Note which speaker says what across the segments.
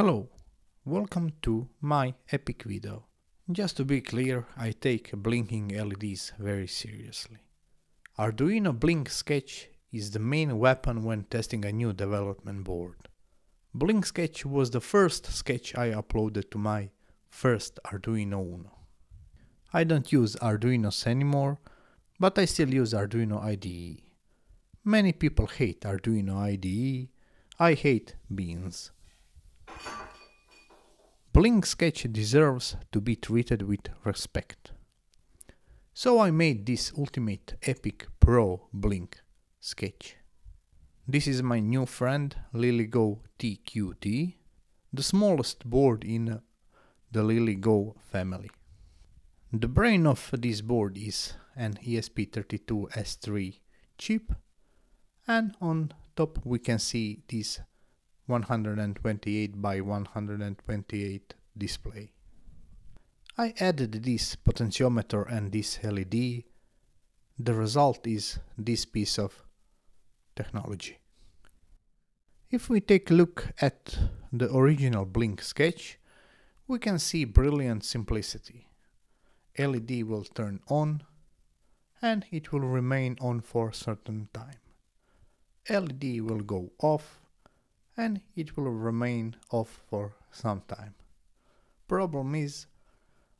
Speaker 1: Hello, welcome to my epic video. Just to be clear, I take blinking LEDs very seriously. Arduino Blink Sketch is the main weapon when testing a new development board. Blink Sketch was the first sketch I uploaded to my first Arduino Uno. I don't use Arduinos anymore, but I still use Arduino IDE. Many people hate Arduino IDE, I hate beans. Blink Sketch deserves to be treated with respect. So I made this Ultimate Epic Pro Blink Sketch. This is my new friend LilyGo TQT, the smallest board in the LilyGo family. The brain of this board is an ESP32S3 chip and on top we can see this 128 by 128 display. I added this potentiometer and this LED. The result is this piece of technology. If we take a look at the original Blink sketch, we can see brilliant simplicity. LED will turn on and it will remain on for a certain time. LED will go off and it will remain off for some time. Problem is,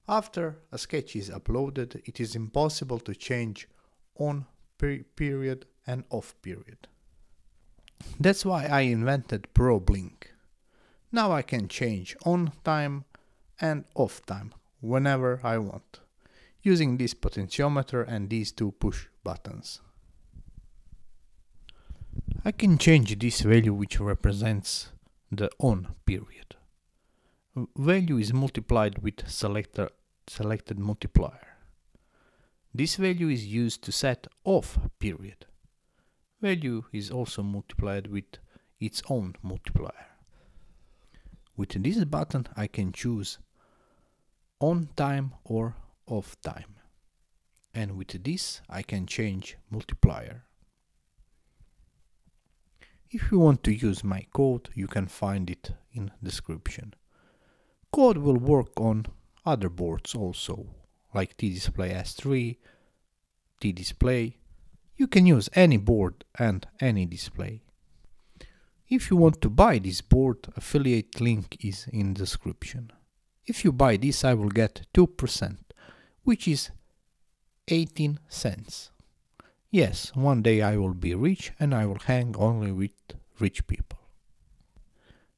Speaker 1: after a sketch is uploaded, it is impossible to change on per period and off period. That's why I invented ProBlink. Now I can change on time and off time whenever I want, using this potentiometer and these two push buttons. I can change this value which represents the on period. Value is multiplied with selector, selected multiplier. This value is used to set off period. Value is also multiplied with its own multiplier. With this button I can choose on time or off time. And with this I can change multiplier. If you want to use my code, you can find it in description. Code will work on other boards also, like T-Display S3, T-Display. You can use any board and any display. If you want to buy this board, affiliate link is in description. If you buy this, I will get 2%, which is 18 cents. Yes, one day I will be rich and I will hang only with rich people.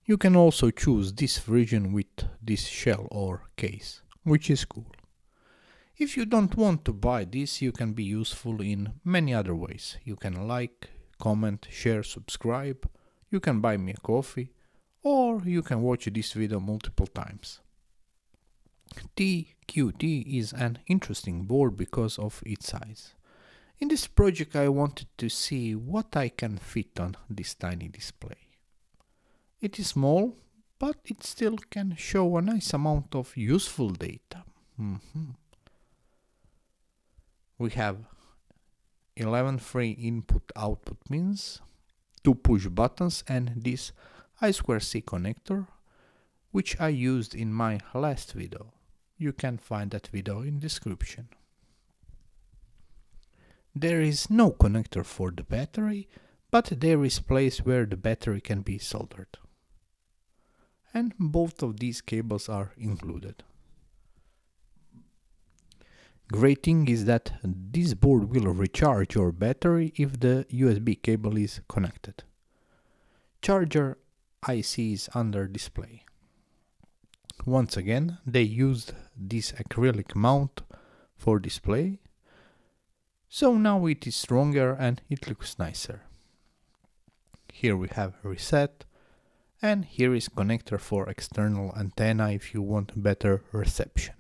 Speaker 1: You can also choose this version with this shell or case, which is cool. If you don't want to buy this, you can be useful in many other ways. You can like, comment, share, subscribe, you can buy me a coffee, or you can watch this video multiple times. TQT is an interesting board because of its size. In this project I wanted to see what I can fit on this tiny display. It is small, but it still can show a nice amount of useful data. Mm -hmm. We have 11 free input-output pins, two push buttons and this I2C connector, which I used in my last video. You can find that video in description. There is no connector for the battery, but there is place where the battery can be soldered. And both of these cables are included. Great thing is that this board will recharge your battery if the USB cable is connected. Charger IC is under display. Once again, they used this acrylic mount for display so now it is stronger and it looks nicer. Here we have reset and here is connector for external antenna if you want better reception.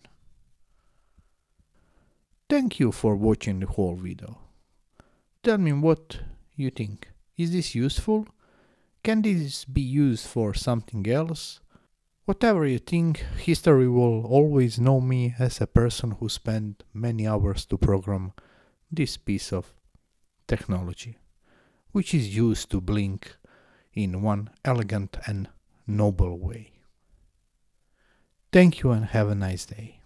Speaker 1: Thank you for watching the whole video. Tell me what you think. Is this useful? Can this be used for something else? Whatever you think, history will always know me as a person who spent many hours to program this piece of technology, which is used to blink in one elegant and noble way. Thank you and have a nice day.